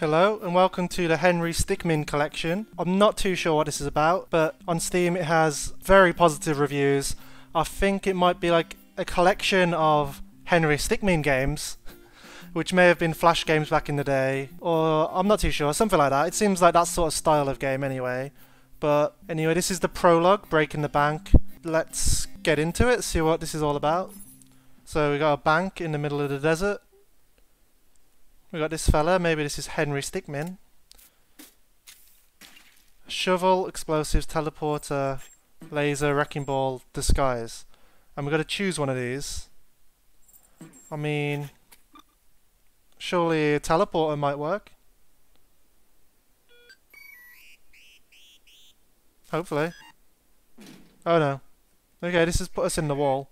Hello and welcome to the Henry Stickmin collection. I'm not too sure what this is about, but on Steam it has very positive reviews. I think it might be like a collection of Henry Stickmin games, which may have been Flash games back in the day, or I'm not too sure, something like that. It seems like that sort of style of game anyway. But anyway, this is the prologue, Breaking the Bank. Let's get into it, see what this is all about. So we got a bank in the middle of the desert. We got this fella, maybe this is Henry Stickmin. Shovel, explosives, teleporter, laser, wrecking ball, disguise. And we've got to choose one of these. I mean, surely a teleporter might work. Hopefully. Oh no. Okay, this has put us in the wall.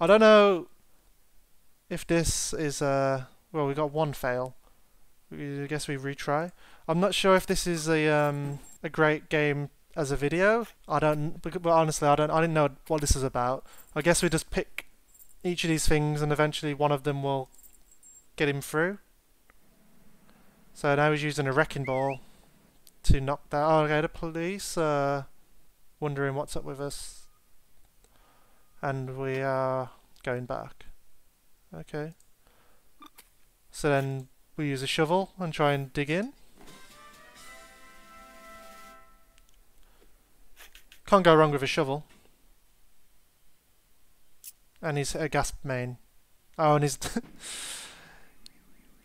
I don't know if this is uh well we got one fail. I guess we retry. I'm not sure if this is a um a great game as a video. I don't but honestly I don't I didn't know what this is about. I guess we just pick each of these things and eventually one of them will get him through. So now he's using a wrecking ball to knock that. Oh, okay, the police uh, wondering what's up with us and we are going back. Okay. So then we use a shovel and try and dig in. Can't go wrong with a shovel. And he's a gas main. Oh, and he's...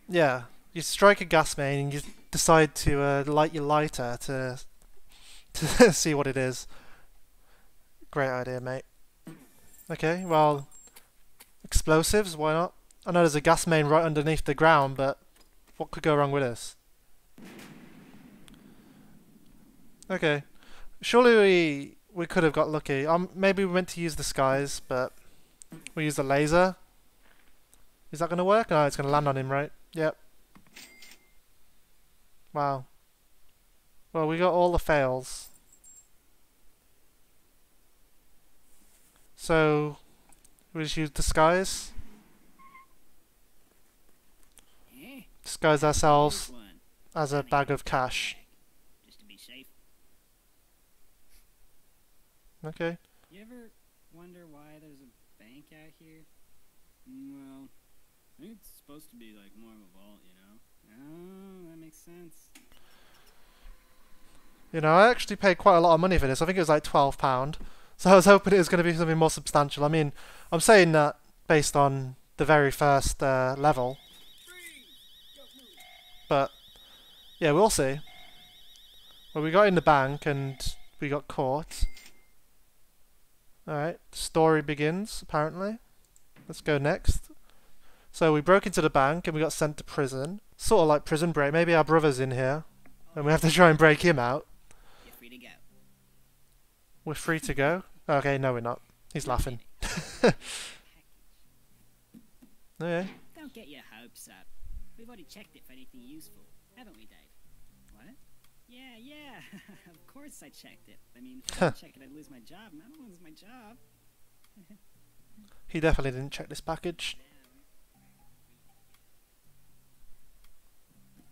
yeah, you strike a gas main and you decide to uh, light your lighter to to see what it is. Great idea, mate. Okay, well, explosives, why not? I know there's a gas main right underneath the ground, but what could go wrong with this? Okay, surely we we could have got lucky. Um, maybe we meant to use the skies, but we used the laser. Is that going to work? No, it's going to land on him, right? Yep. Wow. Well, we got all the fails. So, we just use disguise. Disguise ourselves as a bag of cash. Just to be safe. Okay. You ever wonder why there's a bank out here? Mm, Well, I think it's supposed to be like more of a vault, you know? Oh, that makes sense. You know, I actually paid quite a lot of money for this. I think it was like £12. So I was hoping it was going to be something more substantial. I mean, I'm saying that based on the very first uh, level. But, yeah, we'll see. Well, we got in the bank and we got caught. Alright, story begins, apparently. Let's go next. So we broke into the bank and we got sent to prison. Sort of like prison break. Maybe our brother's in here. And we have to try and break him out. You're free to go. We're free to go? Okay, no we're not. He's laughing. Okay. Don't get your hopes up. We've already checked it for anything useful, haven't we, Dave? Yeah, yeah. of course I checked it. I mean, if I didn't check it, I'd lose my job, and I don't lose my job. He definitely didn't check this package.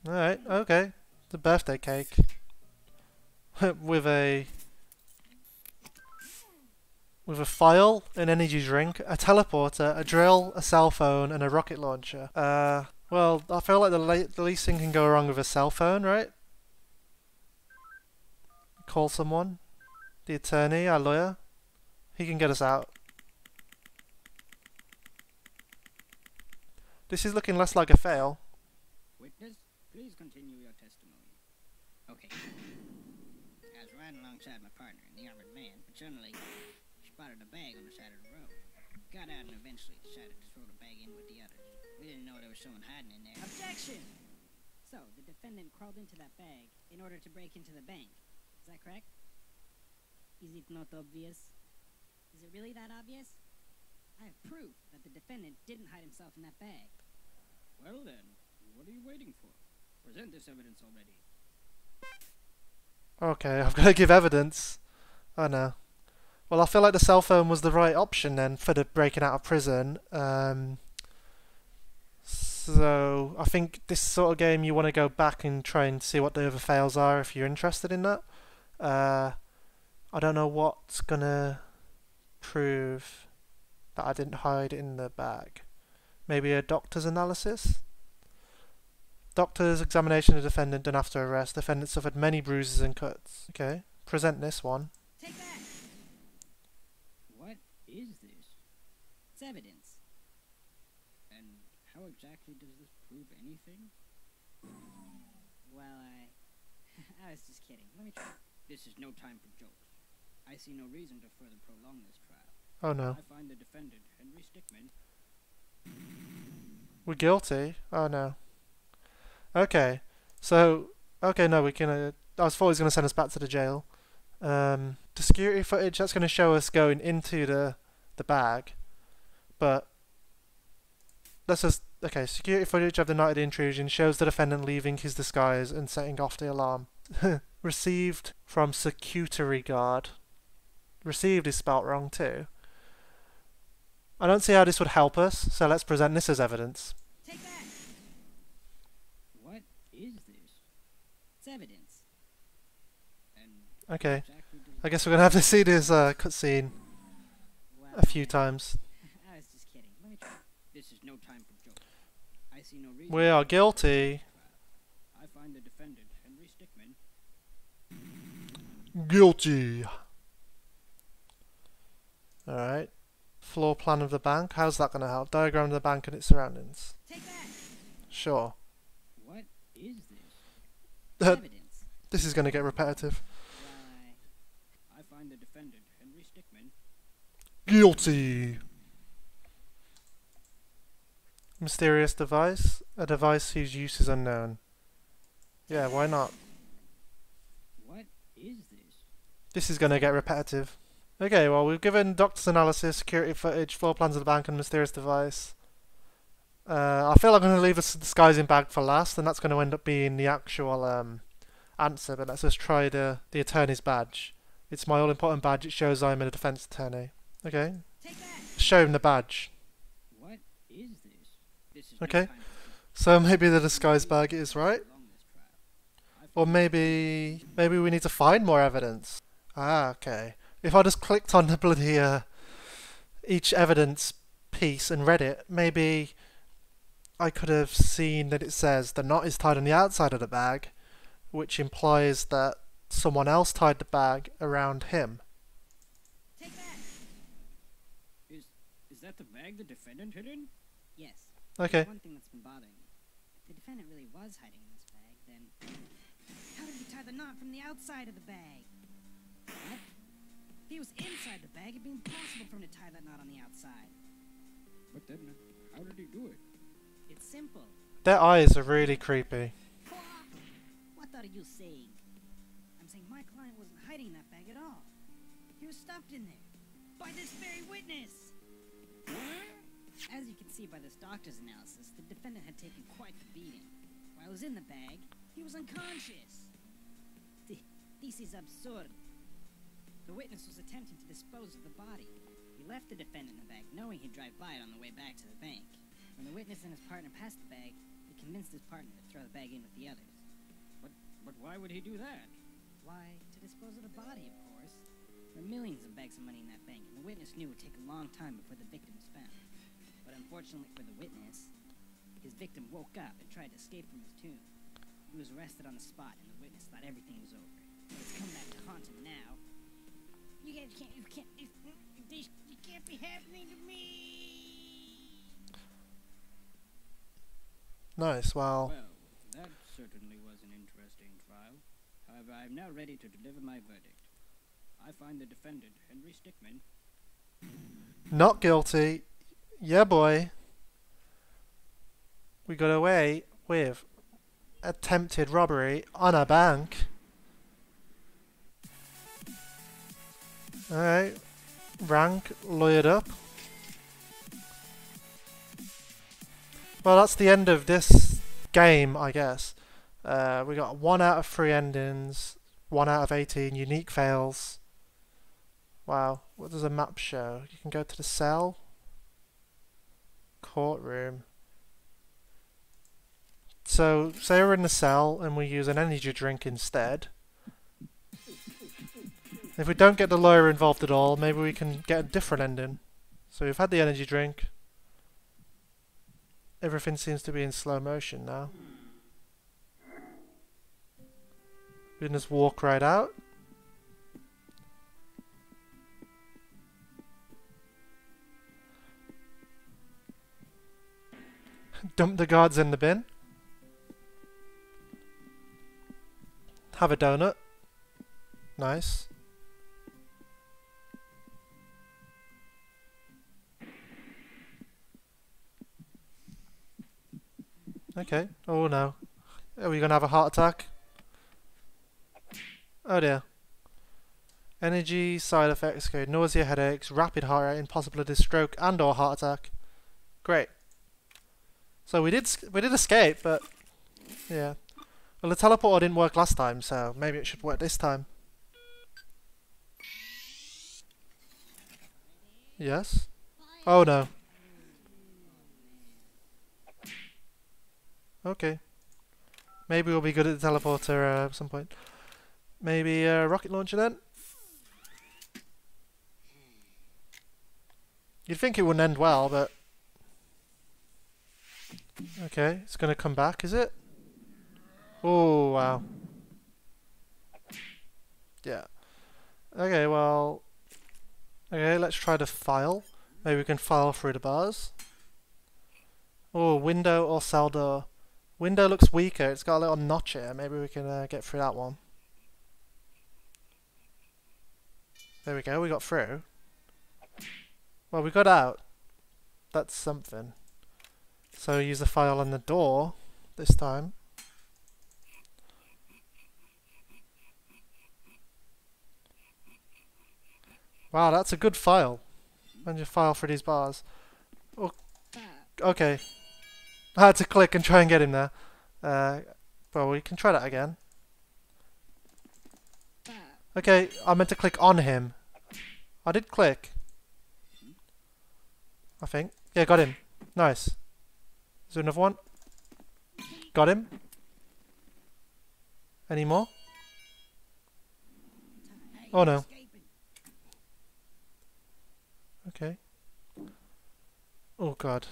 Alright, okay. The birthday cake. with a with a file, an energy drink, a teleporter, a drill, a cell phone, and a rocket launcher. Uh, well, I feel like the, the least thing can go wrong with a cell phone, right? Call someone. The attorney, our lawyer. He can get us out. This is looking less like a fail. Witness, please continue your testimony. Okay. I was riding alongside my partner in the armored man, but suddenly spotted a bag on the side of the road. Got out and eventually decided to throw the bag in with the others. We didn't know there was someone hiding in there. Objection! So, the defendant crawled into that bag in order to break into the bank. Is that correct? Is it not obvious? Is it really that obvious? I have proof that the defendant didn't hide himself in that bag. Well then, what are you waiting for? Present this evidence already. Okay, I've got to give evidence. Oh no. Well, I feel like the cell phone was the right option then for the breaking out of prison. Um, So I think this sort of game you want to go back and try and see what the other fails are if you're interested in that. Uh, I don't know what's gonna prove that I didn't hide in the bag. Maybe a doctor's analysis? Doctor's examination of defendant done after arrest. Defendant suffered many bruises and cuts. Okay, present this one. Take that! What is this? It's evidence. And how exactly does this prove anything? Well, I. I was just kidding. Let me try. This is no time for jokes. I see no reason to further prolong this trial. Oh no. I find the defendant, Henry Stickmin, We're guilty? Oh no. Okay. So, okay, no, we can. Uh, I was thought he was going to send us back to the jail. Um, the security footage that's going to show us going into the the bag, but let's just okay. Security footage of the night of the intrusion shows the defendant leaving his disguise and setting off the alarm. Received from security guard. Received is spelt wrong too. I don't see how this would help us, so let's present this as evidence. Take that! what is this? It's evidence. And Okay. exactly I guess we're gonna have to see this uh, cutscene Well, a few I- times. I was just kidding. Let me try. this is no time for jokes. I see no reason. We are guilty. I find the defendant, Henry Stickmin, Guilty. Alright. Floor plan of the bank. How's that gonna help? Diagram of the bank and its surroundings. Take that! Sure. what is this? Uh, evidence. this is gonna get repetitive. Well, I. I find the defendant, Henry Stickmin, Guilty. Mysterious device. A device whose use is unknown. Yeah, why not? what is this? This is going to get repetitive. Okay, well, we've given doctor's analysis, security footage, floor plans of the bank, and mysterious device. Uh, I feel I'm going to leave the disguising bag for last, and that's going to end up being the actual um, answer, but let's just try the, the attorney's badge. It's my all-important badge. It shows I'm a defense attorney. Okay, Take show him the badge. What is this? This is Okay. time for So maybe the disguise bag is right, prolong this trial. I or maybe maybe we need to find more evidence. Ah, okay. If I just clicked on the bloody uh, each evidence piece and read it, maybe I could have seen that it says the knot is tied on the outside of the bag, which implies that someone else tied the bag around him. Take that! Is that the bag the defendant hid in? Yes. Okay. One thing that's been bothering me. If the defendant really was hiding in this bag, then how did he tie the knot from the outside of the bag? What? If he was inside the bag, it'd be impossible for him to tie that knot on the outside. But then, how did he do it? It's simple. Their eyes are really creepy. What are you saying? I'm saying my client wasn't hiding that bag at all. He was stuffed in there. By this very witness! As you can see by this doctor's analysis, the defendant had taken quite the beating. While he was in the bag, he was unconscious. Th- This is absurd. The witness was attempting to dispose of the body. He left the defendant in the bag, knowing he'd drive by it on the way back to the bank. When the witness and his partner passed the bag, he convinced his partner to throw the bag in with the others. But but why would he do that? Why, to dispose of the body, of course. There are millions of bags of money in that bank, and the witness knew it would take a long time before the victim was found. But unfortunately for the witness, his victim woke up and tried to escape from his tomb. He was arrested on the spot, and the witness thought everything was over. It's come back to haunt him now. You guys can't, you can't, you, this, you can't be happening to me! Nice. Well, Well, that certainly was an interesting trial. However, I am now ready to deliver my verdict. I find the defendant, Henry Stickmin, not guilty. Yeah, boy. We got away with attempted robbery on a bank. Alright. Rank lawyered up. Well, that's the end of this game, I guess. Uh, we got one out of three endings, one out of 18 unique fails. Wow, what does a map show? You can go to the cell, courtroom, So, say we're in the cell and we use an energy drink instead. If we don't get the lawyer involved at all, maybe we can get a different ending. So we've had the energy drink. Everything seems to be in slow motion now. We can just walk right out. Dump the guards in the bin. Have a donut. Nice. Okay. Oh no. Oh, Are we gonna have a heart attack? Oh dear. Energy, side effects, okay. Nausea, headaches, rapid heart rate, impossibility, stroke, and or heart attack. Great. So we did we did escape, but yeah. Well, the teleporter didn't work last time, so maybe it should work this time. Yes? Oh no. Okay. Maybe we'll be good at the teleporter uh, at some point. Maybe a uh, rocket launcher then? You'd think it wouldn't end well, but... Okay, it's going to come back, is it? Oh, wow. Yeah. Okay, well... Okay, let's try to file. Maybe we can file through the bars. Oh, window or cell door. Window looks weaker. It's got a little notch here. Maybe we can uh, get through that one. There we go. We got through. Well, we got out. That's something. So use the file on the door this time. Wow, that's a good file. And you file for these bars. Oh, okay. I had to click and try and get him there. Uh, well, we can try that again. Okay, I meant to click on him. I did click. I think. Yeah, got him. Nice. Is there another one? Got him. Any more? Oh no. Okay. Oh god.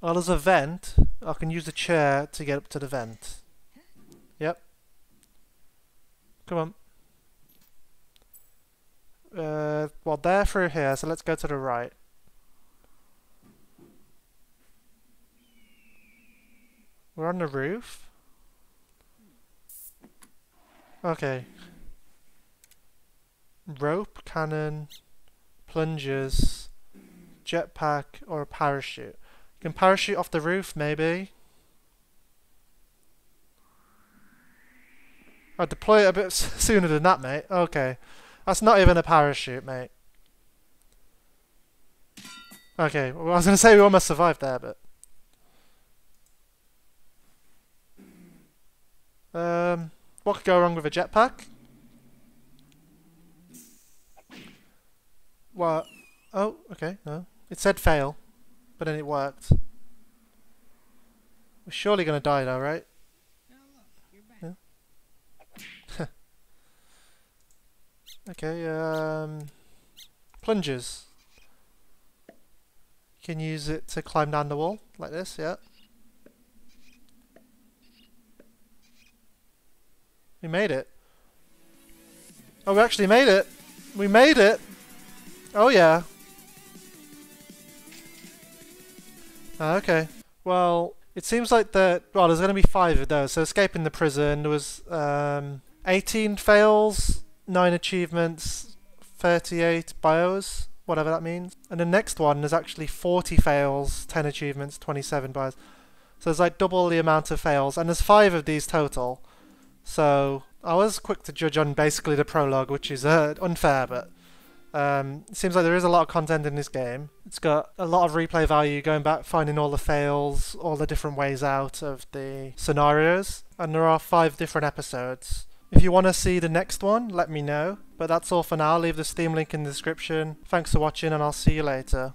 Oh, there's a vent. I can use the chair to get up to the vent. Yep. Come on. Uh, well, they're through here, so let's go to the right. We're on the roof? Okay. Rope, cannon, plungers, jetpack, or a parachute. Can parachute off the roof, maybe. I'll deploy it a bit sooner than that, mate. Okay. That's not even a parachute, mate. Okay, well, I was going to say we almost survived there, but... Um, what could go wrong with a jetpack? What? Oh, okay, no. It said fail. But then it worked. We're surely going to die though, right? Yeah. okay, um... Plungers. You can use it to climb down the wall, like this, yeah. We made it. Oh, we actually made it! We made it! Oh yeah. Ah, okay. Well, it seems like that. Well, there's going to be five of those. So escaping the prison, there was um, 18 fails, nine achievements, 38 bios, whatever that means. And the next one is actually 40 fails, 10 achievements, 27 bios. So there's like double the amount of fails, and there's five of these total. So I was quick to judge on basically the prologue, which is uh, unfair, but um, seems like there is a lot of content in this game. It's got a lot of replay value going back, finding all the fails, all the different ways out of the scenarios. And there are five different episodes. If you want to see the next one, let me know. But that's all for now. I'll leave the Steam link in the description. Thanks for watching and I'll see you later.